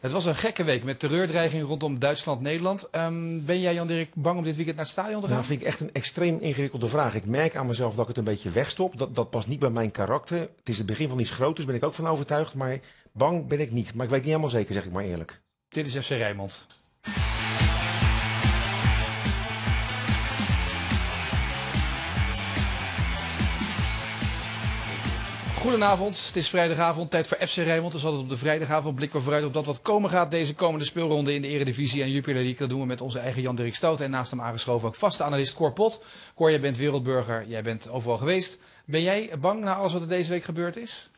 Het was een gekke week met terreurdreiging rondom Duitsland-Nederland. Ehm, ben jij, Jan-Dirk, bang om dit weekend naar het stadion te gaan? Nou, vind ik echt een extreem ingewikkelde vraag. Ik merk aan mezelf dat ik het een beetje wegstop. Dat, dat past niet bij mijn karakter. Het is het begin van iets groters, ben ik ook van overtuigd. Maar bang ben ik niet. Maar ik weet niet helemaal zeker, zeg ik maar eerlijk. Dit is FC Rijnmond. Goedenavond, het is vrijdagavond, tijd voor FC Rijnmond. Dus altijd op de vrijdagavond blikken we vooruit op dat wat komen gaat deze komende speelronde in de Eredivisie en Jupiler League. Dat doen we met onze eigen Jan-Dirk Stouten en naast hem aangeschoven ook vaste analist Cor Pot. Cor, jij bent wereldburger, jij bent overal geweest. Ben jij bang na alles wat er deze week gebeurd is?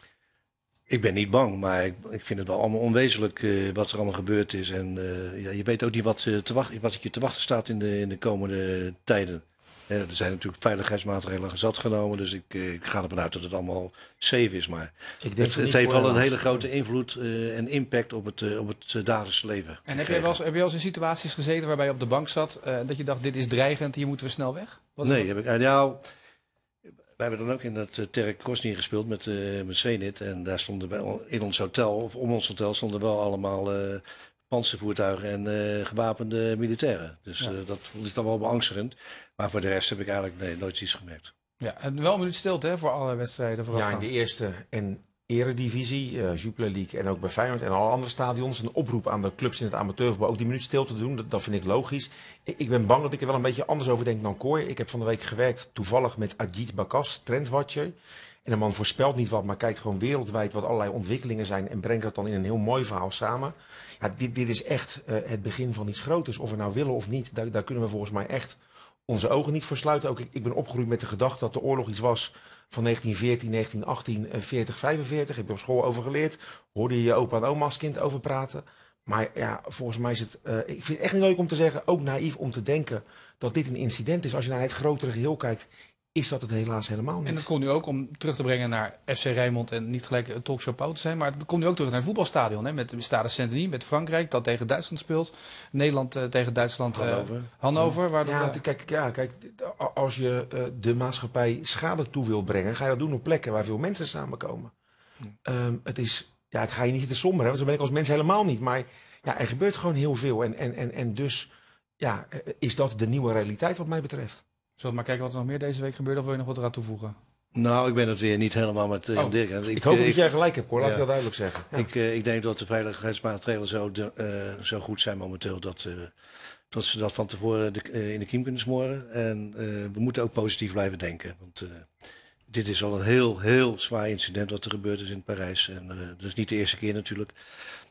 Ik ben niet bang, maar ik, ik vind het wel allemaal onwezenlijk uh, wat er allemaal gebeurd is. En uh, ja, je weet ook niet wat, uh, te wachten, wat je te wachten staat in de, in de komende tijden. Er zijn natuurlijk veiligheidsmaatregelen zat genomen, dus ik, ik, ga ervan uit dat het allemaal safe is. Maar het, het heeft wel een hele grote invloed en impact op het, op het dagelijks leven. En heb je, wel eens, heb je wel eens in situaties gezeten waarbij je op de bank zat, dat je dacht, dit is dreigend, hier moeten we snel weg? Wat nee, heb ik, nou, wij hebben dan ook in het uh, Terk Krosny gespeeld met, uh, met Zenit. En daar stonden bij, in ons hotel, of om ons hotel, stonden wel allemaal uh, panzervoertuigen en gewapende militairen. Dus ja. dat vond ik dan wel beangstigend. Maar voor de rest heb ik eigenlijk nee, nooit iets gemerkt. Ja, en wel een minuut stilte hè, voor alle wedstrijden. Ja, in de eerste en eredivisie, uh, Jupiler League en ook bij Feyenoord en alle andere stadions. Een oproep aan de clubs in het amateurvoetbal ook die minuut stil te doen. Dat, dat vind ik logisch. Ik, ik, ben bang dat ik er wel een beetje anders over denk dan Kooi. Ik heb van de week gewerkt toevallig met Ajit Bakas, trendwatcher. En een man voorspelt niet wat, maar kijkt gewoon wereldwijd wat allerlei ontwikkelingen zijn en brengt dat dan in een heel mooi verhaal samen. Ja, dit, dit is echt uh, het begin van iets groters. Of we nou willen of niet, daar, daar kunnen we volgens mij echt onze ogen niet voor sluiten. Ook ik, ik ben opgegroeid met de gedachte dat de oorlog iets was van 1914, 1918, 40, 45. Heb op school over geleerd. Hoorde je je opa en oma als kind over praten. Maar ja, volgens mij is het. Uh, ik vind het echt niet leuk om te zeggen, ook naïef om te denken dat dit een incident is. Als je naar het grotere geheel kijkt, is dat het helaas helemaal niet. En dat kon nu ook om terug te brengen naar FC Rijnmond en niet gelijk een talkshow Pauw te zijn. Maar het komt nu ook terug naar het voetbalstadion. Hè, met Stade Saint-Denis, met Frankrijk dat tegen Duitsland speelt. Nederland uh, tegen Duitsland. Uh, Hannover. Hannover waar ja, dat, kijk, ja, kijk, als je uh, de maatschappij schade toe wil brengen, ga je dat doen op plekken waar veel mensen samenkomen. Hm. Um, het is, ja, ik ga je niet zitten somber, hè, want zo ben ik als mens helemaal niet. Maar ja, er gebeurt gewoon heel veel. En, en, en, en dus ja, is dat de nieuwe realiteit wat mij betreft. Zullen we maar kijken wat er nog meer deze week gebeurt of wil je nog wat eraan toevoegen? Nou, ik ben het weer niet helemaal met uh, oh, Dirk. Ik, ik, hoop dat jij gelijk hebt, hoor. Laat ja. ik dat duidelijk zeggen. Ja. Ik, uh, ik denk dat de veiligheidsmaatregelen zo, de, uh, zo goed zijn momenteel dat, dat ze dat van tevoren de, in de kiem kunnen smoren. En we moeten ook positief blijven denken. Want dit is al een heel, heel zwaar incident wat er gebeurd is in Parijs. En dat is niet de eerste keer natuurlijk.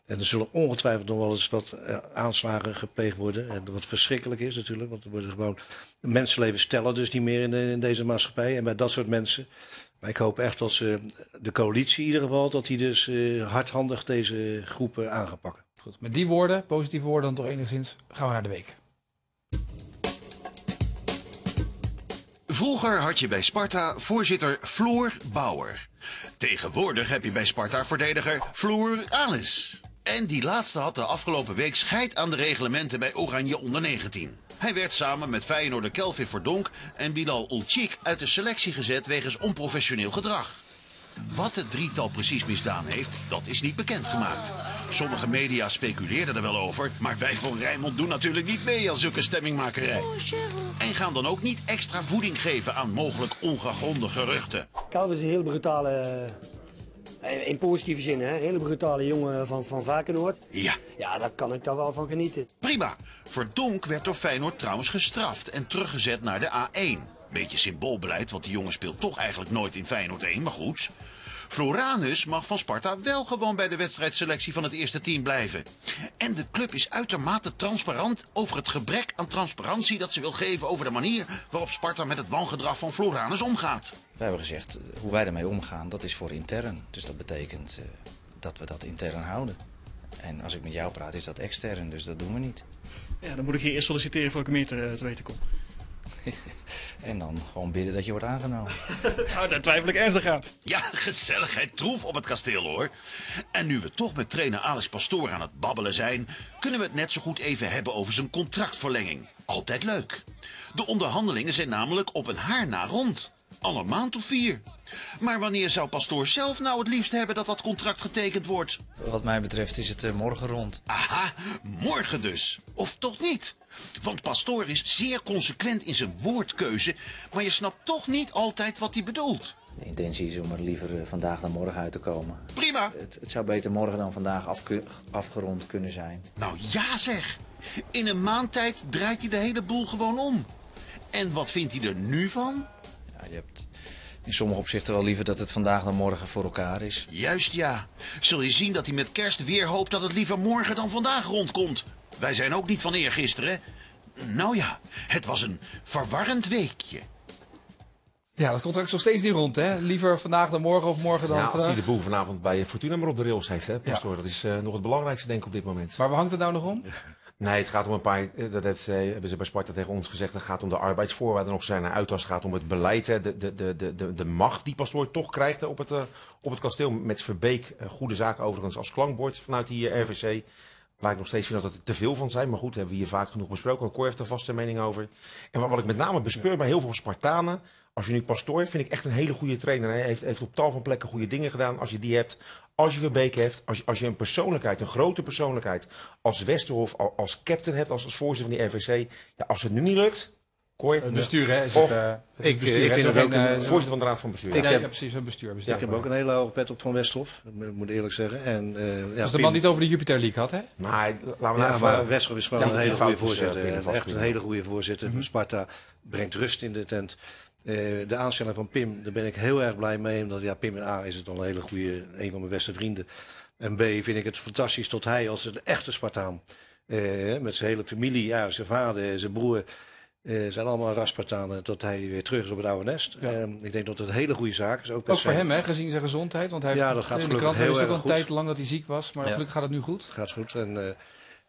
En er zullen ongetwijfeld nog wel eens wat uh, aanslagen gepleegd worden. En wat verschrikkelijk is natuurlijk. Want er worden gewoon mensenlevens stellen dus niet meer in, de, in, deze maatschappij. En bij dat soort mensen. Maar ik hoop echt dat ze, de coalitie in ieder geval, dat die dus uh, hardhandig deze groepen aan gaat pakken. Goed, met die woorden, positieve woorden dan toch enigszins, gaan we naar de week. Vroeger had je bij Sparta voorzitter Floor Bauer. Tegenwoordig heb je bij Sparta verdediger Floor Alis. En die laatste had de afgelopen week scheid aan de reglementen bij Oranje onder 19. Hij werd samen met Feyenoorder Kelvin Verdonk en Bilal Ulcik uit de selectie gezet wegens onprofessioneel gedrag. Wat het drietal precies misdaan heeft, dat is niet bekendgemaakt. Sommige media speculeerden er wel over, maar wij van Rijnmond doen natuurlijk niet mee aan zulke stemmingmakerij. En gaan dan ook niet extra voeding geven aan mogelijk ongegronde geruchten. Kelvin is een heel brutale in positieve zin, hè? Een hele brutale jongen van, van Varkenoord. Ja. Ja, daar kan ik daar wel van genieten. Prima. Verdonk werd door Feyenoord trouwens gestraft en teruggezet naar de A1. Beetje symboolbeleid, want die jongen speelt toch eigenlijk nooit in Feyenoord 1, maar goed. Floranus mag van Sparta wel gewoon bij de wedstrijdselectie van het eerste team blijven. En de club is uitermate transparant over het gebrek aan transparantie dat ze wil geven over de manier waarop Sparta met het wangedrag van Floranus omgaat. We hebben gezegd, hoe wij ermee omgaan, dat is voor intern. Dus dat betekent uh, dat we dat intern houden. En als ik met jou praat, is dat extern, dus dat doen we niet. Ja, dan moet ik je eerst solliciteren voor ik meer te, te weten kom. en dan gewoon bidden dat je wordt aangenomen. nou, daar twijfel ik ernstig aan. Ja, gezelligheid troef op het kasteel hoor. En nu we toch met trainer Alex Pastoor aan het babbelen zijn, kunnen we het net zo goed even hebben over zijn contractverlenging. Altijd leuk. De onderhandelingen zijn namelijk op een haar na rond. Al een maand of vier. Maar wanneer zou Pastoor zelf nou het liefst hebben dat dat contract getekend wordt? Wat mij betreft is het eh, morgen rond. Aha, morgen dus. Of toch niet? Want Pastoor is zeer consequent in zijn woordkeuze, maar je snapt toch niet altijd wat hij bedoelt. De intentie is om er liever eh, vandaag dan morgen uit te komen. Prima. Het, het zou beter morgen dan vandaag afgerond kunnen zijn. Nou ja zeg. In een maand tijd draait hij de hele boel gewoon om. En wat vindt hij er nu van? Ja, je hebt in sommige opzichten wel liever dat het vandaag dan morgen voor elkaar is. Juist ja. Zul je zien dat hij met kerst weer hoopt dat het liever morgen dan vandaag rondkomt. Wij zijn ook niet van eergisteren. Nou ja, het was een verwarrend weekje. Ja, dat contract is nog steeds niet rond, hè? Liever vandaag dan morgen of morgen dan Ja, als vandaag. hij de boel vanavond bij Fortuna maar op de rails heeft, hè, Pastoor. Ja. Dat is eh, nog het belangrijkste, denk ik, op dit moment. Maar waar hangt het nou nog om? Nee, het gaat om een paar. eh, Dat eh, hebben ze bij Sparta tegen ons gezegd. Het gaat om de arbeidsvoorwaarden nog zijn. En uitwas gaat om het beleid. De, de, de, de, de, macht die Pastoor toch krijgt op, het, eh, op het kasteel. Met Verbeek. goede zaken overigens als klankbord vanuit die RVC. Waar ik nog steeds vind dat het te veel van zijn. Maar goed, hebben we hier vaak genoeg besproken. Cor heeft er vast een mening over. En wat, wat ik met name bespeur bij heel veel Spartanen. Als je nu Pastoor, vind ik echt een hele goede trainer. Hij heeft, heeft op tal van plekken goede dingen gedaan. Als je die hebt, als je Verbeek hebt, als je, als je een persoonlijkheid, een grote persoonlijkheid, als Westerhof, al- als captain hebt, als, als voorzitter van die RVC. Ja, als het nu niet lukt, Cor, Het bestuur, hè? Is Och, het, eh, het is ik- het bestuur, ik vind het ook geen, een- eh, voorzitter van de Raad van Bestuur. Ja. heb- ja, precies, een bestuur. bestuur. Ik heb ook een hele hoge pet op van Westhof, moet ik eerlijk zeggen. En, eh, ja, Als de man niet over de Jupiler League had, hè? Maar laten we nou Ja, even- maar Westhoff is gewoon Ja, een hele goede eh, voorzitter. Echt een hele goede voorzitter Sparta. Brengt rust in de tent. Eh, de aanstelling van Pim, daar ben ik heel erg blij mee. Omdat ja, Pim en A is het al een hele goede, een van mijn beste vrienden. En B vind ik het fantastisch tot hij als een echte Spartaan. eh, met zijn hele familie, ja, zijn vader, zijn broer. eh, zijn allemaal raspartanen tot hij weer terug is op het oude nest. Ja. Eh, ik denk dat het een hele goede zaak is. Ook, voor hem, hè? Gezien zijn gezondheid. Want hij Ja, heeft dat gaat in de krant heel ook een goed. tijd lang dat hij ziek was. Maar Ja. gelukkig gaat het nu goed. Gaat goed. En eh,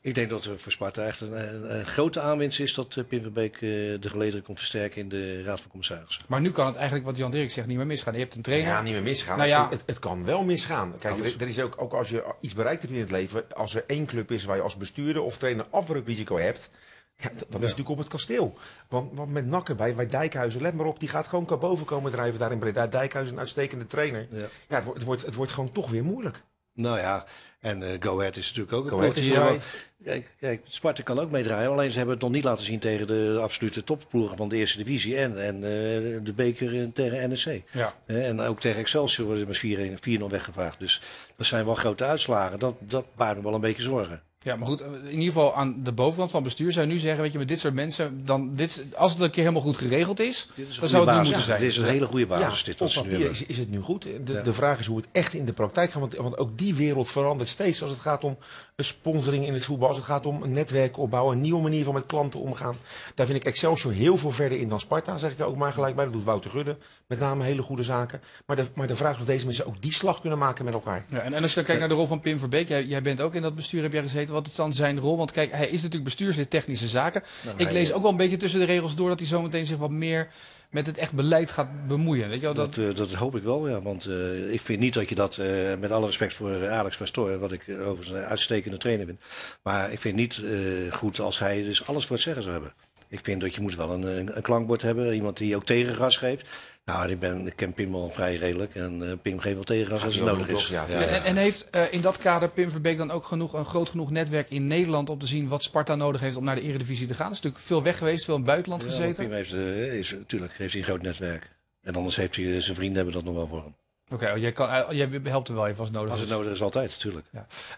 ik denk dat er voor Sparta echt een, een, een grote aanwinst is dat eh, Pim Verbeek eh, de gelederen komt versterken in de Raad van Commissarissen. Maar nu kan het eigenlijk, wat Jan Dirk zegt, niet meer misgaan. Je hebt een trainer. Ja, niet meer misgaan. Nou ja. het, het kan wel misgaan. Kijk, er, er is ook, ook als je iets bereikt hebt in het leven, als er één club is waar je als bestuurder of trainer afbreukrisico hebt, ja, dat, dat is natuurlijk op het kasteel. Want, want met nakken bij, bij Dijkhuizen, let maar op, die gaat gewoon boven komen drijven daar in Breda. Dijkhuizen een uitstekende trainer. Ja. Ja, het, wordt, het, wordt, het wordt gewoon toch weer moeilijk. Nou ja, en eh Go Ahead is natuurlijk ook een ploeg die-. Kijk, kijk, Sparta kan ook meedraaien. Alleen ze hebben het nog niet laten zien tegen de absolute topploegen van de eerste divisie. En, en eh, de beker tegen NEC. Ja. En ook tegen Excelsior worden ze met 4-1 4-0 weggevaagd. Dus dat zijn wel grote uitslagen. Dat, dat baart me wel een beetje zorgen. Ja, maar goed, in ieder geval aan de bovenkant van bestuur zou je nu zeggen, weet je, met dit soort mensen, dan dit, als het een keer helemaal goed geregeld is, dan zou het nu moeten zijn. Dit is een hele goede basis. ja, dit op wat ze nu papier hebben. is, is het nu goed. De, Ja. de vraag is hoe het echt in de praktijk gaat. Want, want ook die wereld verandert steeds als het gaat om een sponsoring in het voetbal. Als het gaat om een netwerk opbouwen, een nieuwe manier van met klanten omgaan. Daar vind ik Excelsior heel veel verder in dan Sparta, zeg ik er ook maar gelijk bij. Dat doet Wouter Gudde met name hele goede zaken. Maar de, maar de vraag is of deze mensen ook die slag kunnen maken met elkaar. Ja, en, en als je dan kijkt naar de rol van Pim Verbeek, jij, jij bent ook in dat bestuur, heb jij gezeten. Wat is dan zijn rol? Want kijk, hij is natuurlijk bestuurslid technische zaken. Nou, ik lees ook wel een beetje tussen de regels door dat hij zometeen zich wat meer met het echt beleid gaat bemoeien. Weet je wel, dat, Dat, eh, dat hoop ik wel, ja. Want eh, ik vind niet dat je dat, eh, met alle respect voor Alex Pastoor, wat ik overigens een uitstekende trainer vind. Maar ik vind niet goed als hij dus alles voor het zeggen zou hebben. Ik vind dat je moet wel een, een, een klankbord hebben. Iemand die ook tegengas geeft. Nou, ik, ben, ik ken Pim wel vrij redelijk. En eh, Pim geeft wel tegengas als het nodig is. Ja, Ja, En, en, heeft eh, in dat kader Pim Verbeek dan ook genoeg, een groot genoeg netwerk in Nederland om te zien wat Sparta nodig heeft om naar de Eredivisie te gaan? Er is natuurlijk veel weg geweest, veel in het buitenland gezeten. Pim heeft, eh, is, natuurlijk heeft hij een groot netwerk. En anders heeft hij, zijn vrienden hebben dat nog wel voor hem. Oké, oh, jij, kan, eh, jij helpt er wel even als het nodig Als is. het nodig is, altijd, natuurlijk.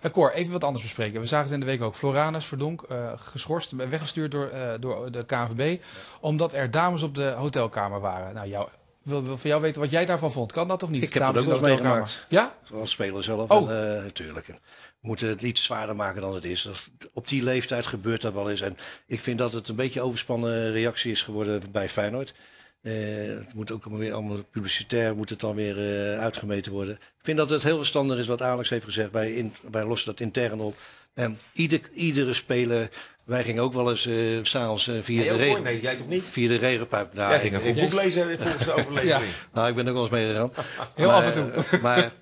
Eh, Cor, even wat anders bespreken. We zagen het in de week ook. Floranus, Verdonk, eh, geschorst, weggestuurd door, door de KNVB. Omdat er dames op de hotelkamer waren. Nou, jou, wil, wil van jou weten wat jij daarvan vond. Kan dat of niet? Ik heb dat ook wel eens hotelkamer. Ja? Als speler zelf, Oh. en, natuurlijk. We moeten het niet zwaarder maken dan het is. Op die leeftijd gebeurt dat wel eens. En ik vind dat het een beetje overspannen reactie is geworden bij Feyenoord. Eh, het moet ook weer allemaal publicitair moet het dan weer eh, uitgemeten worden. Ik vind dat het heel verstandig is wat Alex heeft gezegd. Wij, in, wij lossen dat intern op. En ieder, iedere speler, wij gingen ook wel eens eh s'avonds eh, via, Nee, de regen, nee, jij toch niet? via de regenpijp. Nou, jij ik- ging een goed boek lezen volgens de overlevering. nou, ik ben ook wel eens meegegaan. Heel Maar, af en toe. Maar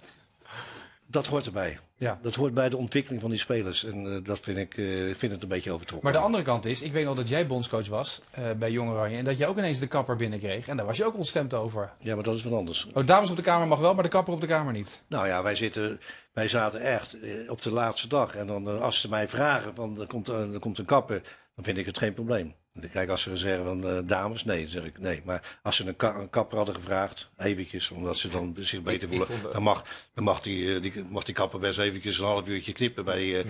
Dat hoort erbij. Ja. Dat hoort bij de ontwikkeling van die spelers. En eh, dat vind ik eh, vind het een beetje overtrokken. Maar de andere kant is, ik weet nog dat jij bondscoach was eh, bij Jong Oranje. En dat je ook ineens de kapper binnenkreeg. En daar was je ook ontstemd over. Ja, maar dat is wat anders. Oh, dames op de kamer mag wel, maar de kapper op de kamer niet. Nou ja, wij, zitten, wij zaten echt op de laatste dag. En dan, als ze mij vragen, van, er, komt, er komt een kapper, dan vind ik het geen probleem. Kijk, als ze zeggen van eh, dames, nee, dan zeg ik nee. Maar als ze een, ka- een kapper hadden gevraagd, eventjes, omdat ze dan zich beter voelen, dan, mag, dan mag, die, eh, die, mag die kapper best eventjes een half uurtje knippen. Bij, eh,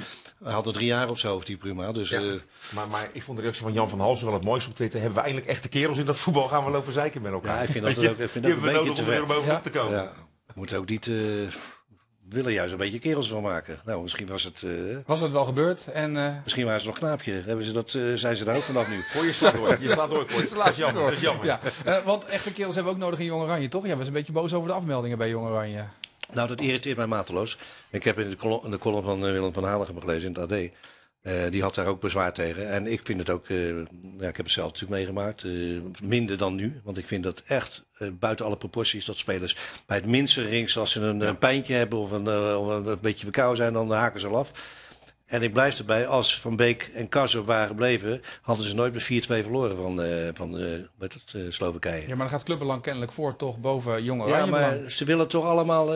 hij had er drie jaar op zijn hoofd, die prima. Dus Ja. Maar, maar ik vond de reactie van Jan van Halsen wel het mooiste op Twitter. Hebben we eindelijk echte kerels in dat voetbal? Gaan we lopen zeiken met elkaar? Ja, ik vind dat je, ook- ik vind dat hebben we een beetje nodig om te er ver. te komen. ja, we moeten ook niet, willen juist een beetje kerels van maken. Nou, misschien was het... eh, Was dat wel gebeurd? En eh, Misschien waren ze nog knaapje. Hebben ze dat, eh, zijn ze daar ook vanaf nu? Hoor, je slaat door. Je slaat door, Cor. Dat is jammer. Dat is jammer. ja, Eh, want echte kerels hebben we ook nodig in Jong Oranje, toch? Ja, we zijn een beetje boos over de afmeldingen bij Jong Oranje. Nou, dat irriteert mij mateloos. Ik heb in de column, in de column van Willem van Hanegem gelezen in het AD. Eh, die had daar ook bezwaar tegen. En ik vind het ook, eh, ja, ik heb het zelf natuurlijk meegemaakt, eh, minder dan nu. Want ik vind dat echt buiten alle proporties dat spelers bij het minste rings, als ze een, een pijntje hebben of een, of een, beetje verkouden zijn, dan haken ze al af. En ik blijf erbij, als Van Beek en Kasso waren gebleven, hadden ze nooit met 4-2 verloren van, eh van weet het, eh, Slowakije. Ja, maar dan gaat Clubbelang kennelijk voor toch boven Jong Oranje Ja, maar ze willen toch allemaal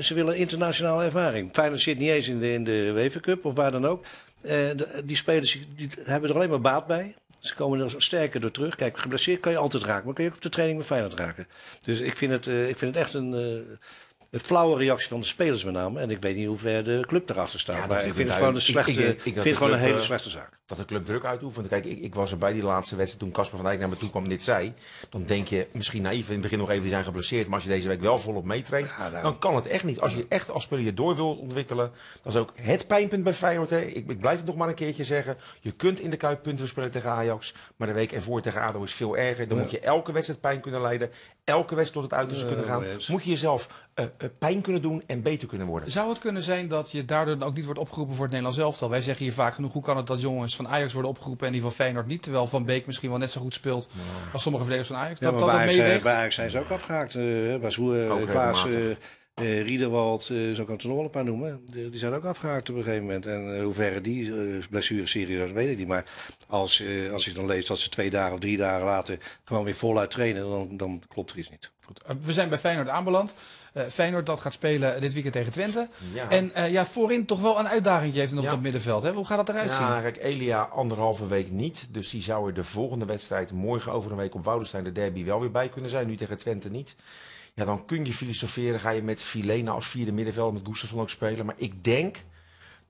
ze willen internationale ervaring. Feyenoord zit niet eens in de, in de UEFA Cup of waar dan ook. Eh, die spelers die, hebben er alleen maar baat bij. Ze komen er sterker door terug. Kijk, geblesseerd kan je altijd raken, maar kan je ook op de training met Feyenoord raken. Dus ik vind het, eh, ik vind het echt een, eh, een flauwe reactie van de spelers met name. En ik weet niet hoe ver de club erachter staat. Ja, maar ik vind het gewoon een slechte, duidelijk. Ik- ik- ik ik vind gewoon een hele eh, slechte zaak. dat de club druk uitoefent. Kijk, ik, ik was er bij die laatste wedstrijd toen Casper van Dijk naar me toe kwam en dit zei. Dan denk je, misschien naïef in het begin nog even, die zijn geblesseerd. Maar als je deze week wel volop meetraint, Ja, dan kan het echt niet. Als je echt als speler je door wil ontwikkelen, dat is ook het pijnpunt bij Feyenoord. Hè. Ik, ik blijf het nog maar een keertje zeggen. Je kunt in de Kuip punten verspelen tegen Ajax, maar de week ervoor tegen ADO is veel erger. Dan moet je elke wedstrijd pijn kunnen leiden, elke wedstrijd tot het uiterste kunnen gaan. Moet je jezelf eh, eh, pijn kunnen doen en beter kunnen worden. Zou het kunnen zijn dat je daardoor dan ook niet wordt opgeroepen voor het Nederlands elftal? Wij zeggen hier vaak genoeg, hoe kan het dat jongens van Ajax worden opgeroepen en die van Feyenoord niet? Terwijl Van Beek misschien wel net zo goed speelt als sommige verdedigers van Ajax. Ja, Dat maar dat, bij Ajax, meeweegt? bij Ajax zijn ze ook afgehaakt. eh eh, Klaas, eh eh, Riederwald, eh, zo kan ik er nog wel een paar noemen. Die, die zijn ook afgehaakt op een gegeven moment. En hoe ver die eh blessure serieus, weet ik niet. Maar als, eh, als ik dan lees dat ze twee dagen of drie dagen later gewoon weer voluit trainen, dan, dan klopt er iets niet. Goed, we zijn bij Feyenoord aanbeland. Eh, Feyenoord dat gaat spelen dit weekend tegen Twente. Ja. En eh, ja, voorin toch wel een uitdaging heeft nog Ja. op dat middenveld. Hè? Hoe gaat dat eruit zien? Ja, kijk, Elia anderhalve week niet. Dus die zou er de volgende wedstrijd morgen over een week op Woudenstein de derby wel weer bij kunnen zijn. Nu tegen Twente niet. Ja, dan kun je filosoferen. Ga je met Filena als vierde middenveld met Gustafsson ook spelen. Maar ik denk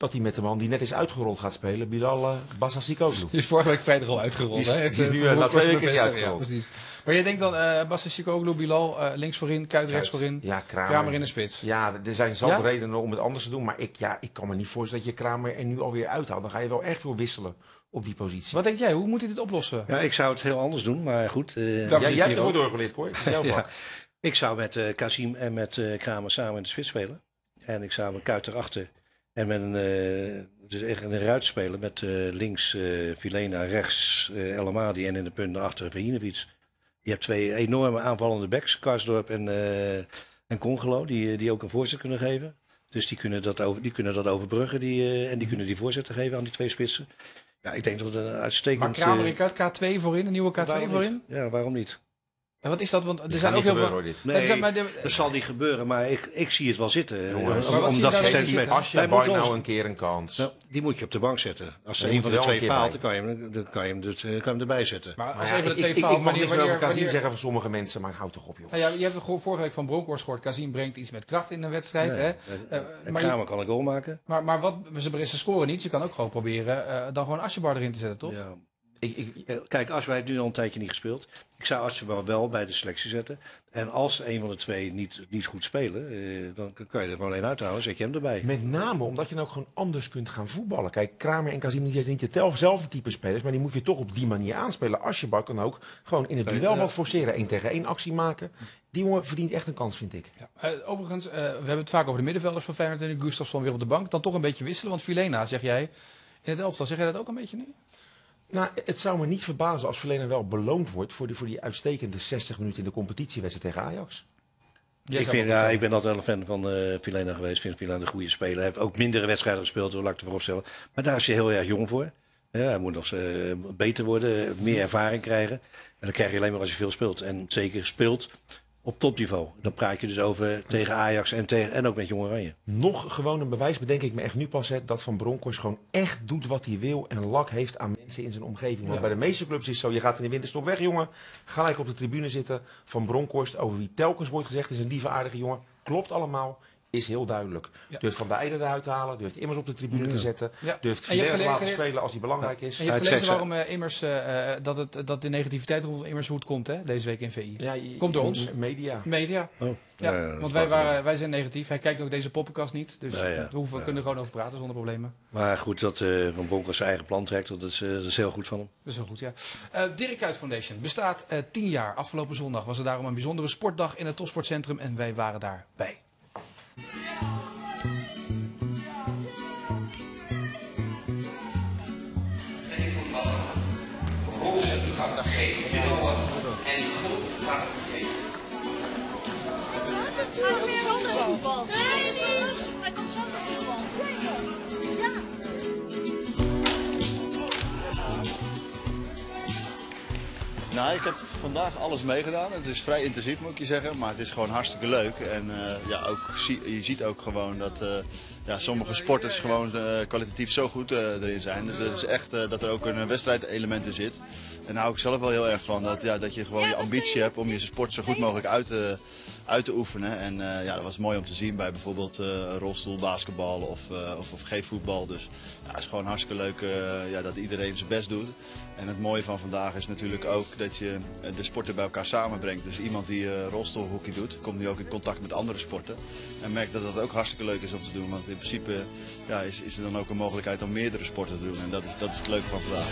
dat hij met de man die net is uitgerold gaat spelen. Bilal uh, Basasikoglu. Die is vorige week vrijdag al uitgerold. Die is- hè? Die is eh, nu, voor eh, na twee weken is uitgerold. Ja, precies. Maar jij denkt dan uh, Basasikoglu, Bilal eh, links voorin, Kuit rechts voorin, Ja, Kramer. Kramer in de spits. Ja, er zijn Ja? redenen om het anders te doen. Maar ik, ja, ik kan me niet voorstellen dat je Kramer er nu alweer uithaalt. Dan ga je wel erg veel wisselen op die positie. Wat denk jij? Hoe moet hij dit oplossen? Ja, ik zou het heel anders doen, maar goed. eh, Ja, jij hebt ervoor ook. doorgelicht hoor. Het Ja. Ik zou met eh Kazim en met eh, Kramer samen in de spits spelen. En ik zou met Kuit erachter. En met een, eh, dus echt een ruit spelen met eh, links eh Vilena, rechts eh El Amadi en in de punten achter Vahinovic. Je hebt twee enorme aanvallende backs, Karsdorp en, eh en Congelo, die, die ook een voorzet kunnen geven. Dus die kunnen dat, over, die kunnen dat overbruggen die, eh, en die kunnen die voorzetten geven aan die twee spitsen. Ja, ik denk dat het een uitstekend... Maar Kramer eh, in Kuit, K2 voorin, een nieuwe K2 waarom voorin? niet? Ja, waarom niet? En wat is dat? Want er Dat zijn ook heel veel... maar de- Dat zal niet gebeuren, maar ik, ik zie het wel zitten. Jongens. Wat zie je omdat daar je steeds met. Als je nou ons- een keer een kans. Nou, die moet je op de bank zetten. Als Ja, er een van de twee een faalt, dan kan je hem, dan kan je hem, dus, eh, kan je hem erbij zetten. Maar Maar als ja, even de ik, twee ik, ik faalt, mag wanneer... over wanneer, Kazim wanneer zeggen van sommige mensen, maar houd toch op joh. Nou ja, je hebt gewoon vorige week van Bronkhorst gehoord. Kazim brengt iets met kracht in een wedstrijd. Nee. Hè? Eh, maar, Kramer kan een goal maken. maar, maar wat, ze, ze scoren niet. Je kan ook gewoon proberen eh, dan gewoon Asjebar erin te zetten, toch? Ja. Ik, ik, Eh, Kijk, als wij het nu al een tijdje niet gespeeld. Ik zou Asjebar wel bij de selectie zetten. En als een van de twee niet, niet goed spelen, eh, dan kan je er gewoon één uithalen. Zet je hem erbij. met name omdat je dan ook gewoon anders kunt gaan voetballen. Kijk, Kramer en Kazim die zijn niet dezelfde type spelers, maar die moet je toch op die manier aanspelen. Asjebak kan ook gewoon in het duel Ja. wat forceren, één tegen één actie maken. Die jongen verdient echt een kans, vind ik. Eh, overigens, eh, we hebben het vaak over de middenvelders van Feyenoord en Gustafsson weer op de bank. Dan toch een beetje wisselen, want Filena, zeg jij, in het elftal, zeg jij dat ook een beetje nu? Nou, het zou me niet verbazen als Verlena wel beloond wordt voor die, voor die uitstekende 60 minuten in de competitiewedstrijd tegen Ajax. Jij Ik, vind, ja, goed ik ben altijd wel een fan van eh Filena geweest. Ik vind Filena een goede speler. Hij heeft ook mindere wedstrijden gespeeld, zo laat ik het voorop stellen. Maar daar is hij heel erg jong voor. Ja, hij moet nog eh, beter worden, meer ervaring krijgen. En dat krijg je alleen maar als je veel speelt. En zeker speelt op topniveau. Dan praat je dus over tegen Ajax en, tegen, en ook met Jong Oranje. Nog gewoon een bewijs, bedenk ik me echt nu pas, hè, dat Van Bronckhorst gewoon echt doet wat hij wil en lak heeft aan mensen in zijn omgeving. Want Ja. bij de meeste clubs is het zo, je gaat in de winterstop weg jongen, gelijk op de tribune zitten. Van Bronckhorst, over wie telkens wordt gezegd, is een lieve aardige jongen, klopt allemaal, is heel duidelijk. Ja. Durft Van de Eide eruit te halen, durft immers op de tribune te zetten, Ja. durft Filet te laten spelen als hij belangrijk is. En je hebt gelezen waarom eh, Immers, eh, eh, dat, het, dat de negativiteit rondom Immers hoed komt hè, deze week in VI. Je- Komt door ons. Media. Media. Oh, Ja, want wij, waren, wij zijn negatief. Hij kijkt ook deze poppenkast niet. Dus Ja, ja. daar hoeven, we kunnen er gewoon over praten zonder problemen. Maar goed, dat eh, Van Bronckhorst zijn eigen plan trekt, dat is, eh, dat is heel goed van hem. Dat is wel goed, ja. Eh Dirk Kuyt Foundation bestaat eh, tien jaar. Afgelopen zondag was er daarom een bijzondere sportdag in het Topsportcentrum en wij waren daarbij. Zo naar voetbal. Nee, Niels. Hij komt zo naar Nou, ik heb vandaag alles meegedaan. Het is vrij intensief moet ik je zeggen, maar het is gewoon hartstikke leuk. En eh, ja, ook, je ziet ook gewoon dat eh, ja, sommige sporters gewoon eh, kwalitatief zo goed erin zijn. Dus het is echt dat er ook een wedstrijdelement in zit. En daar hou ik zelf wel heel erg van, dat, ja, dat je gewoon je ambitie hebt om je sport zo goed mogelijk uit te, uit te oefenen. En eh, ja, dat was mooi om te zien bij bijvoorbeeld eh rolstoelbasketbal of, eh of, of G-voetbal. Dus ja, het is gewoon hartstikke leuk ja, dat iedereen zijn best doet. En het mooie van vandaag is natuurlijk ook dat je de sporten bij elkaar samenbrengt. Dus iemand die rolstoelhockey doet, komt nu ook in contact met andere sporten. En merkt dat dat ook hartstikke leuk is om te doen. Want in principe ja, is, is er dan ook een mogelijkheid om meerdere sporten te doen. En dat is, dat is het leuke van vandaag.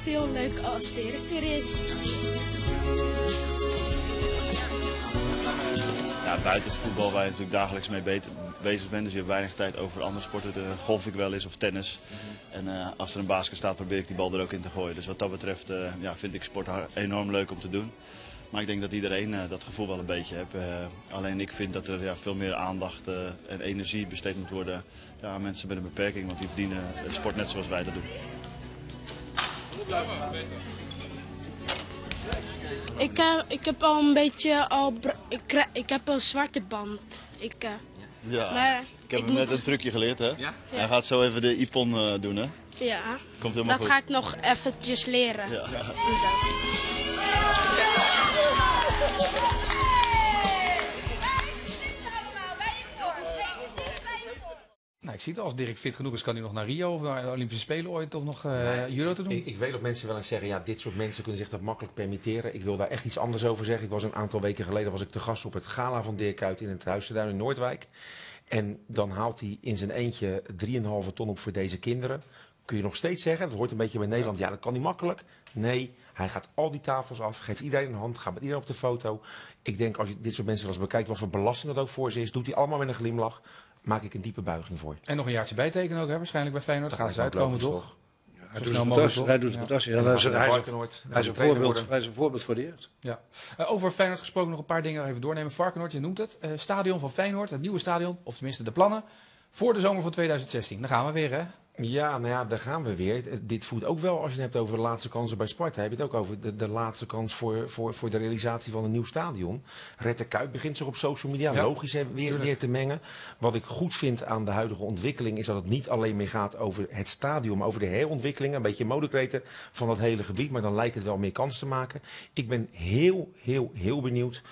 Echt heel leuk als Dirk er is. Ja, buiten het voetbal waar je natuurlijk dagelijks mee bezig bent. Dus je hebt weinig tijd over andere sporten. De golf ik wel eens of tennis. En eh, als er een basket staat probeer ik die bal er ook in te gooien. Dus wat dat betreft eh, ja, vind ik sport enorm leuk om te doen. Maar ik denk dat iedereen eh, dat gevoel wel een beetje heeft. Alleen ik vind dat er ja, veel meer aandacht en energie besteed moet worden ja, aan mensen met een beperking. Want die verdienen sport net zoals wij dat doen. Ik, eh, ik heb al een beetje al. Ik, ik heb een zwarte band. Ik, eh, Ja, maar ik heb ik hem net een trucje geleerd hè. Hij gaat zo even de ipon eh, doen hè. ja, Komt helemaal dat goed. ga ik nog eventjes leren. Ja. En ik zie het als Dirk fit genoeg is, kan hij nog naar Rio of naar de Olympische Spelen ooit toch nog eh judo te doen. Ik, ik weet dat mensen wel eens zeggen, ja, dit soort mensen kunnen zich dat makkelijk permitteren. Ik wil daar echt iets anders over zeggen. Ik was een aantal weken geleden was ik te gast op het gala van Dirk Kuyt in het Huizenduin in Noordwijk. En dan haalt hij in zijn eentje 3,5 ton op voor deze kinderen. Kun je nog steeds zeggen, dat hoort een beetje bij Nederland, ja, dat kan niet makkelijk. Nee, hij gaat al die tafels af, geeft iedereen een hand, gaat met iedereen op de foto. Ik denk, als je dit soort mensen wel eens bekijkt, wat voor belasting dat ook voor ze is, doet hij allemaal met een glimlach. Maak ik een diepe buiging voor. En nog een jaartje bijtekenen ook, hè? waarschijnlijk bij Feyenoord. Dat Gaat het uitkomen, toch? Hij doet het mogelijk, fantastisch. toch? Hij doet het fantastisch. Is, hij, hij, een voorbeeld, hij is een voorbeeld voor de jeugd. Ja. Eh, over Feyenoord gesproken nog een paar dingen even doornemen. Varkenoord, je noemt het. Eh, stadion van Feyenoord, het nieuwe stadion, of tenminste de plannen. Voor de zomer van 2016. Daar gaan we weer, hè? Ja, nou ja, daar gaan we weer. Eh, Dit voelt ook wel, als je het hebt over de laatste kansen bij Sparta, heb je het ook over de, de laatste kans voor, voor, voor de realisatie van een nieuw stadion. Red de Kuip begint zich op social media Ja, logisch hè, weer, weer te mengen. Wat ik goed vind aan de huidige ontwikkeling is dat het niet alleen meer gaat over het stadion, maar over de herontwikkeling. Een beetje modekreten van dat hele gebied, maar dan lijkt het wel meer kans te maken. Ik ben heel, heel, heel benieuwd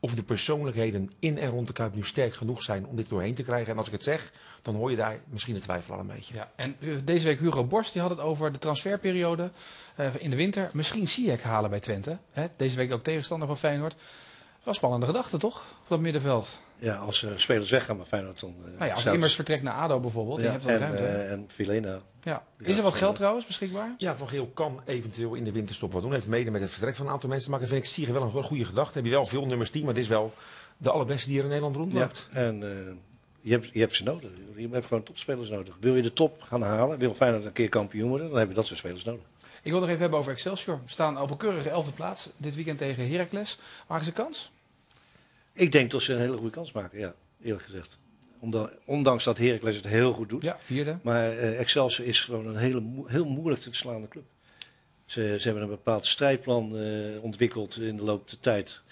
of de persoonlijkheden in en rond de Kuip nu sterk genoeg zijn om dit doorheen te krijgen. En als ik het zeg, dan hoor je daar misschien de twijfel al een beetje. Ja. En eh, deze week Hugo Borst die had het over de transferperiode eh, in de winter. Misschien Ziyech halen bij Twente. Hè? Deze week ook tegenstander van Feyenoord. Was een spannende gedachte, toch? Op dat middenveld. ja, als eh, spelers weggaan bij Feyenoord dan... eh, Nou ja, als Immers vertrekt naar ADO bijvoorbeeld, Ja, hebt wel en, ruimte. en Vilena. ja. ja, Is er wat geld trouwens beschikbaar? Ja, Van Geel kan eventueel in de winterstop wat doen. Heeft mede met het vertrek van een aantal mensen te maken. vind ik Siege wel een goede gedachte. Heb je wel veel nummers 10, maar dit is wel de allerbeste die er in Nederland Ja, rondloopt. en eh, je, hebt, je hebt ze nodig. Je hebt gewoon topspelers nodig. Wil je de top gaan halen, wil Feyenoord een keer kampioen worden, dan heb je dat soort spelers nodig. Ik wil nog even hebben over Excelsior. We staan op een keurige elfde plaats dit weekend tegen Heracles. Maken ze kans? Ik denk dat ze een hele goede kans maken, ja, eerlijk gezegd. Omdat, ondanks dat Heracles het heel goed doet. Ja, vierde. Maar eh, Excelsior is gewoon een hele, heel moeilijk te slaande club. Ze, ze hebben een bepaald strijdplan eh, ontwikkeld in de loop der tijd.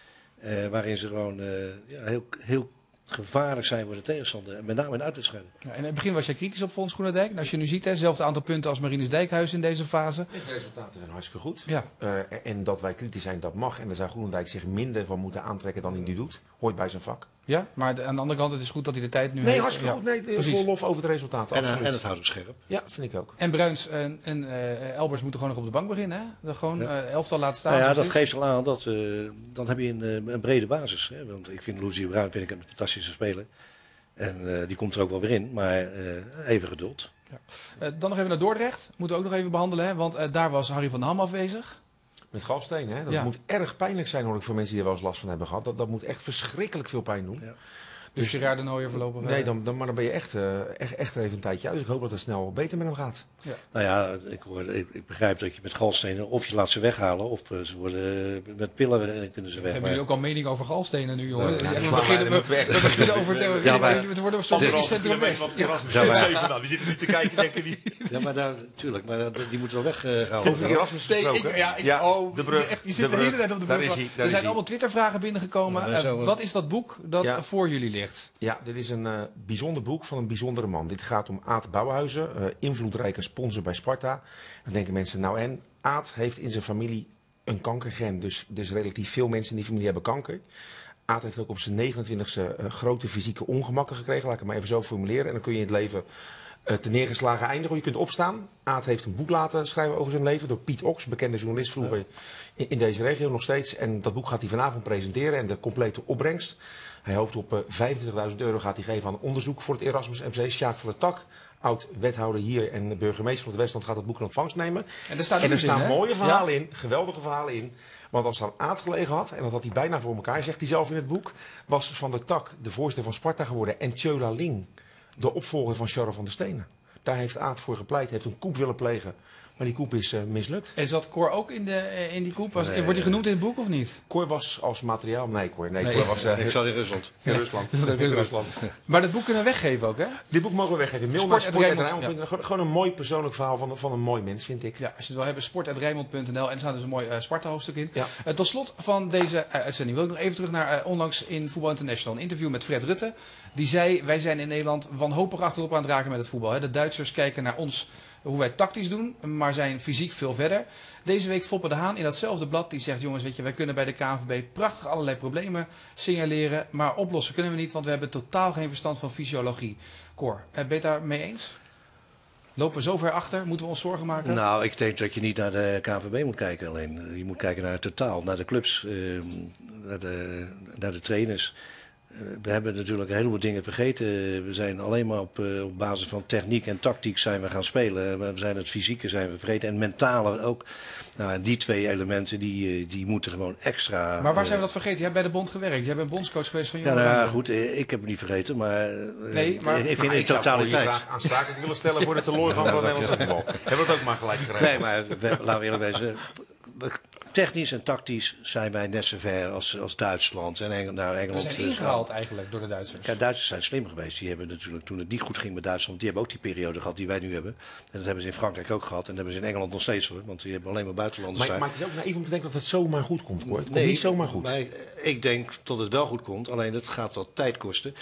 eh, waarin ze gewoon ja, heel, heel gevaarlijk zijn voor de tegenstander. En met name in uitwedstrijden. Ja, en in het begin was jij kritisch op Fons Groenendijk. En als je nu ziet, hè, hetzelfde aantal punten als Marines Dijkhuis in deze fase. De resultaten zijn hartstikke goed. Ja. Eh, en dat wij kritisch zijn, dat mag. En daar zou Groenendijk zich minder van moeten aantrekken dan hij nu doet. Hoort bij zijn vak. Ja, maar de- aan de andere kant, het is goed dat hij de tijd nu Nee, heeft. hartstikke Ja, goed. Nee, precies. vol lof over de resultaten. En, eh, absoluut. en het houdt hem scherp. Ja, vind ik ook. En Bruins en, en eh, Elbers moeten gewoon nog op de bank beginnen. Hè? Gewoon Ja. eh, elftal laten staan. Nou ja, dat het is. geeft al aan dat eh, dan heb je een, eh, een brede basis. Hè? Want ik vind Lucie Bruin vind ik een fantastische speler. En eh, die komt er ook wel weer in, maar eh, even geduld. Eh, dan nog even naar Dordrecht. Moeten we ook nog even behandelen. Hè? Want eh, daar was Harry van der Ham afwezig. Met galsteen, hè? Dat Ja. moet erg pijnlijk zijn, hoor ik, voor mensen die er wel eens last van hebben gehad. Dat, dat moet echt verschrikkelijk veel pijn doen. Ja. Dus Gerard de Nooijer voorlopig. eh, Nee, dan, dan, maar dan ben je echt, eh, echt, echt even een tijdje uit. Dus ik hoop dat het snel beter met hem gaat. Nou ja, ik, hoor, ik, ik begrijp dat je met galstenen of je laat ze weghalen of eh, ze worden eh, met pillen eh, kunnen ze weg. Hebben Maar- jullie ook al mening over galstenen nu, jongen? Ja, ja, we beginnen, we, we beginnen over theorie. Ja, maar- het worden soms in Centrum West. Ja. Ja, maar- nou, die zitten nu te kijken, denken die. Ja, maar daar, tuurlijk, maar daar- die moeten wel weggehaald Over worden. Erasmus Nee, gesproken. ik, ja, ik, oh, de brug. echt, je de zit de brug. hele tijd op de Daar brug. is hij, daar er zijn allemaal Twitter-vragen binnengekomen. Ja, Eh, wat is dat boek dat Ja. voor jullie ligt? Ja, dit is een eh, bijzonder boek van een bijzondere man. Dit gaat om Aad Bouwhuizen, eh, invloedrijke sponsor bij Sparta. Dan denken mensen, nou en, Aad heeft in zijn familie een kankergen. Dus, dus relatief veel mensen in die familie hebben kanker. Aad heeft ook op zijn 29e eh, grote fysieke ongemakken gekregen. Laat ik het maar even zo formuleren. En dan kun je in het leven te neergeslagen eindigen. Je kunt opstaan. Aad heeft een boek laten schrijven over zijn leven door Piet Ox, bekende journalist vroeger in, in deze regio nog steeds. En dat boek gaat hij vanavond presenteren en de complete opbrengst. Hij hoopt op eh, 25.000 euro gaat hij geven aan onderzoek voor het Erasmus MC. Sjaak van der Tak, oud wethouder hier en burgemeester van het Westland, gaat het boek in ontvangst nemen. En er staat En er in, staan mooie Ja. verhalen in, geweldige verhalen in. Want als het aan Aad gelegen had, en dat had hij bijna voor elkaar, zegt hij zelf in het boek, was Van der Tak de voorzitter van Sparta geworden en Tjöla Ling de opvolger van Charles van der Stenen. Daar heeft Aad voor gepleit, heeft een koep willen plegen, maar die koep is eh, mislukt. En zat Cor ook in, de, eh, in die koep? Was, Nee. wordt hij genoemd in het boek of niet? Cor was als materiaal, nee Cor, nee, Nee. Cor was eh, Ik zat in Rusland. in Rusland. In Rusland. Maar dat boek kunnen we weggeven ook, hè? Dit boek mogen we weggeven. Mail Sport sport. Gewoon- Gewoon een mooi persoonlijk verhaal van, van een mooi mens, vind ik. Ja, als je het wil hebben, sport.rijmond.nl. En er staat dus een mooi eh, Sparta-hoofdstuk in. Ja. Tot slot van deze uitzending wil ik nog even terug naar onlangs in Voetbal International. Een interview met Fred Rutte. Die zei, wij zijn in Nederland wanhopig achterop aan het raken met het voetbal. Hè. De Duitsers kijken naar ons hoe wij tactisch doen, maar zijn fysiek veel verder. Deze week Foppe de Haan in datzelfde blad. Die zegt, jongens, weet je, wij kunnen bij de KNVB prachtig allerlei problemen signaleren. Maar oplossen kunnen we niet, want we hebben totaal geen verstand van fysiologie. Cor, eh, ben je het daar mee eens? Lopen we zo ver achter? Moeten we ons zorgen maken? Nou, ik denk dat je niet naar de KNVB moet kijken alleen. Je moet kijken naar het totaal, naar de clubs, eh, naar, de, naar de trainers. Eh, we hebben natuurlijk een heleboel dingen vergeten. We zijn alleen maar op, eh, op basis van techniek en tactiek zijn we gaan spelen. We zijn het fysieke zijn we vergeten en mentale ook. Nou, die twee elementen die, eh, die moeten gewoon extra... Maar waar zijn we dat vergeten? Jij hebt bij de bond gewerkt. Jij bent bondscoach geweest van Ja, Jong nou ja, Oranje. goed, ik heb het niet vergeten, maar, eh, Nee, maar- ik vind Maar in ik zou totaliteit... graag aansprakelijk willen stellen voor de teleurgang van het Nederlandse voetbal. Hebben we het ook maar gelijk geregeld. Nee, maar we, laten we eerlijk wezen. Technisch en tactisch zijn wij net zo ver als, als Duitsland en Engel, nou, We Engeland. zijn is- ingehaald eigenlijk door de Duitsers. Ja, Duitsers zijn slim geweest. Die hebben natuurlijk toen het niet goed ging met Duitsland, die hebben ook die periode gehad die wij nu hebben. En dat hebben ze in Frankrijk ook gehad en dat hebben ze in Engeland nog steeds hoor, want die hebben alleen maar buitenlanders Maar, maar het is ook naïef om te denken dat het zomaar goed komt. Hoor. Het komt niet zomaar goed. Maar ik denk dat het wel goed komt, alleen het gaat wat tijd kosten.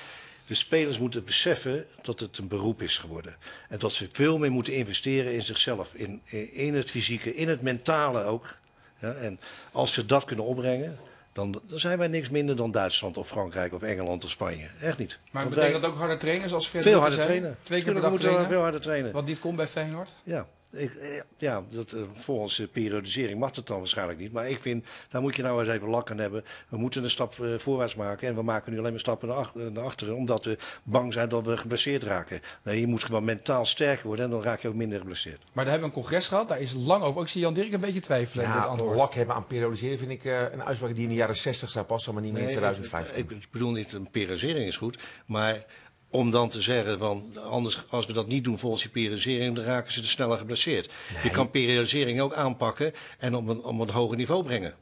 De spelers moeten beseffen dat het een beroep is geworden. En dat ze veel meer moeten investeren in zichzelf. In, in, in het fysieke, in het mentale ook. Ja, en als ze dat kunnen opbrengen, dan, dan zijn wij niks minder dan Duitsland of Frankrijk of Engeland of Spanje. Echt niet. Maar Want betekent wij- dat ook harder trainen zoals Fred veel harder zei? trainen. Twee keer per dag trainen? veel harder trainen. Wat niet kon bij Feyenoord? Ja. Ik, eh, ja, dat, eh, volgens de periodisering mag het dan waarschijnlijk niet. Maar ik vind, daar moet je nou eens even lak aan hebben. We moeten een stap eh, voorwaarts maken. En we maken nu alleen maar stappen naar, ach- naar achteren. Omdat we bang zijn dat we geblesseerd raken. Nee, je moet gewoon mentaal sterker worden. En dan raak je ook minder geblesseerd. Maar daar hebben we een congres gehad. Daar is lang over. Ik zie Jan Dirk een beetje twijfelen Ja, antwoord. lak hebben aan periodiseren vind ik eh, een uitspraak die in de jaren 60 zou passen, maar niet meer in Nee, 2015. Ik, ik bedoel niet, een periodisering is goed. Maar om dan te zeggen van, anders, als we dat niet doen volgens die periodisering, dan raken ze te sneller geblesseerd. Je kan periodisering ook aanpakken en op een, op een hoger niveau brengen.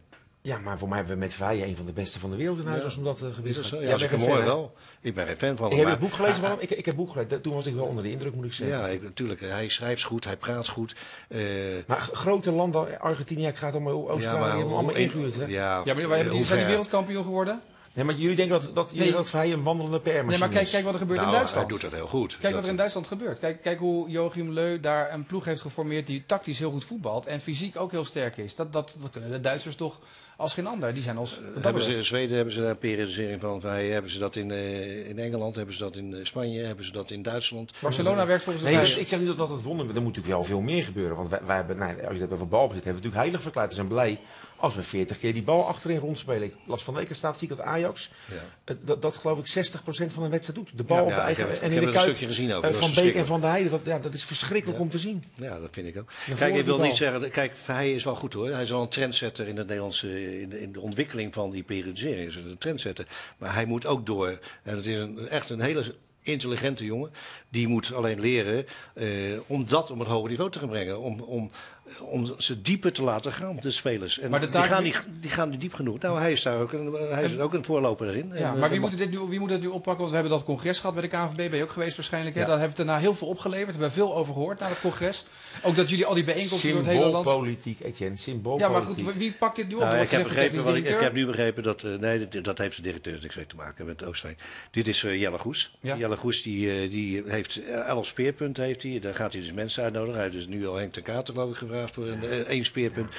Ja, maar voor mij hebben we met Vijgen een van de beste van de wereld in huis Ja. als om dat uh, Is gebied dat zo? gaat. Ja, een hoor fan, hè? wel. Ik ben geen fan van Ik hem. heb maar- het boek gelezen van hem. Ik, ik heb het boek gelezen. Toen was ik wel onder de indruk, moet ik zeggen. Ja, ik, natuurlijk. Hij schrijft goed, hij praat goed. Eh, Maar grote landen, Argentinië, ik ga het allemaal Australië, Ja, maar hebben hoe- allemaal ingehuurd. Hè? ja, Ja, maar wij zijn die wereldkampioen geworden. Nee, maar jullie denken dat, dat, jullie Nee. dat Vijgen een wandelende PR-machine Nee, maar kijk, kijk wat er gebeurt Nou, in Duitsland. Hij doet dat heel goed. Kijk Dat- wat er in Duitsland gebeurt. Kijk, kijk hoe Joachim Leu daar een ploeg heeft geformeerd die tactisch heel goed voetbalt en fysiek ook heel sterk is. Dat, dat, dat kunnen de Duitsers toch als geen ander. Die zijn als. dat Hebben ze, in Zweden hebben ze daar een periodisering van. Wij hebben ze dat in, eh, in Engeland, hebben ze dat in eh, Spanje, hebben ze dat in Duitsland. Barcelona werkt volgens Nee, mij. dus ik zeg niet dat dat het wonder is. Er moet natuurlijk wel veel meer gebeuren. Want wij, wij hebben, nou, als je het hebt over balbezit, hebben we natuurlijk heilig verklaard. We zijn blij als we 40 keer die bal achterin rondspelen. Ik las van de week een statistiek dat Ajax, Ja. eh, dat, dat geloof ik 60% van de wedstrijd doet. De bal Ja, op de ja, eigen ik heb het- en ik in de het een kuip stukje gezien ook. eh, was van Beek en van de Heide. Dat, ja, dat is verschrikkelijk om te zien. Ja, dat vind ik ook. Kijk, ik wil niet zeggen. Kijk, hij is wel goed hoor. Hij is wel een trendsetter in, het Nederlandse, in, de, in de ontwikkeling van die periodisering. Hij is een trendsetter. Maar hij moet ook door. En het is een, echt een hele intelligente jongen. Die moet alleen leren eh, om dat op een hoger niveau te gaan brengen. Om, om, om ze dieper te laten gaan, de spelers. En Maar de die, gaan die- niet, die gaan niet diep genoeg. Nou, hij is daar ook een, hij is ook een voorloper erin. Ja, eh, maar wie dat moet, dit nu, wie moet het nu oppakken? Want we hebben dat congres gehad bij de KNVB. Ben je ook geweest waarschijnlijk. Hè? Ja. Daar heeft het daarna heel veel opgeleverd. We hebben veel over gehoord na het congres. Ook dat jullie al die bijeenkomsten door het hele land... Symboolpolitiek, Etienne, Ja, symboolpolitiek. maar goed, wie pakt dit nu op? Nou, ik, heb begrepen, wat ik, heb nu begrepen dat. eh, nee, dat, dat heeft de directeur niks mee te maken met Oostveen. Dit is eh, Jelle Goes. Ja. Jelle Goes die, eh, die heeft elf speerpunten. Heeft hij. Daar gaat hij dus mensen uitnodigen. Hij heeft dus nu al Henk de Kater geloof ik gevraagd voor een, eh, één speerpunt.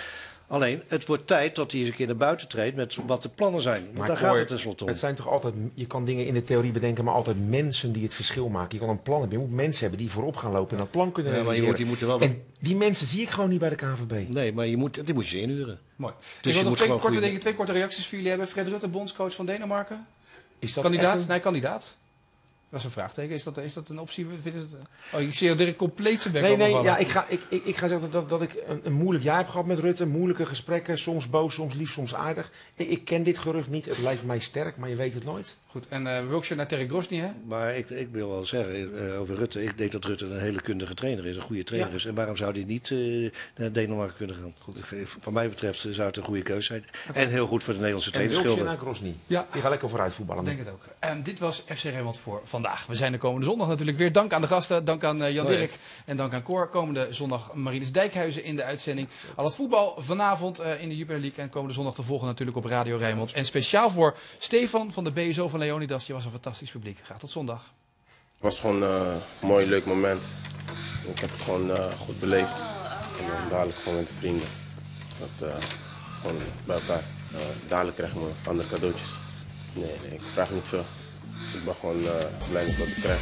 Alleen, het wordt tijd dat hij eens een keer naar buiten treedt met wat de plannen zijn. Want Maar daar Cor, gaat het tenslotte om. Het zijn toch altijd, je kan dingen in de theorie bedenken, maar altijd mensen die het verschil maken. Je kan een plan hebben. Je moet mensen hebben die voorop gaan lopen en dat plan kunnen Ja, maar je moet- die moeten wel- En die mensen zie ik gewoon niet bij de KNVB. Nee, maar je moet, die moet je inhuren. Mooi. Dus ik wil nog twee korte, dingen, twee korte reacties voor jullie hebben. Fred Rutte, bondscoach van Denemarken. Is dat Kandidaat? een- Nee, kandidaat. Dat is een vraagteken. Is dat, is dat een optie? Vinden het- Oh, ik zie direct compleet zijn bek Nee, nee, ja, ik, ga, ik, ik, ik ga zeggen dat, dat ik een, een moeilijk jaar heb gehad met Rutte. Moeilijke gesprekken, soms boos, soms lief, soms aardig. Ik, ik ken dit gerucht niet. Het lijkt mij sterk, maar je weet het nooit. Goed, en eh Wilkshire naar Terry Grosny, hè? Maar ik, ik wil wel zeggen eh, over Rutte. Ik denk dat Rutte een hele kundige trainer is, een goede trainer Ja. is. En waarom zou hij niet eh, naar Denemarken kunnen gaan? Goed, ik vind- van mij betreft zou het een goede keuze zijn. En heel goed voor de Nederlandse En Wilkshire naar Grosny. Ja. Die gaat lekker vooruit voetballen. Ik denk het ook. Ehm, dit was FC Rijnmond voor vandaag. We zijn de komende zondag natuurlijk weer. Dank aan de gasten, dank aan Jan Oh. Dirk en dank aan Cor. Komende zondag Marinus Dijkhuizen in de uitzending. Al het voetbal vanavond eh, in de Jupiler League. En komende zondag te volgen natuurlijk op Radio Rijnmond. En speciaal voor Stefan van de BSO van Leonidas. Je was een fantastisch publiek. Graag tot zondag. Het was gewoon eh, een mooi, leuk moment. Ik heb het gewoon eh, goed beleefd. En dan dadelijk gewoon met de vrienden. Dat, eh, gewoon bij elkaar. Dadelijk krijgen we andere cadeautjes. Nee, nee, ik vraag niet veel. Ik ben gewoon blij met wat ik krijg.